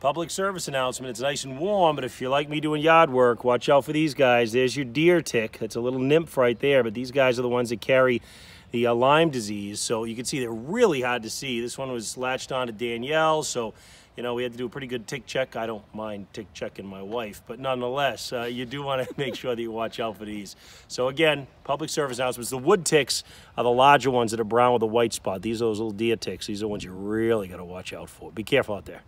Public service announcement. It's nice and warm, but if you like me doing yard work, watch out for these guys. There's your deer tick. That's a little nymph right there, but these guys are the ones that carry the uh, Lyme disease. So you can see they're really hard to see. This one was latched on to Danielle, so you know we had to do a pretty good tick check. I don't mind tick checking my wife, but nonetheless, uh, you do want to make sure that you watch out for these. So again, public service announcements. The wood ticks are the larger ones that are brown with a white spot. These are those little deer ticks. These are the ones you really got to watch out for. Be careful out there.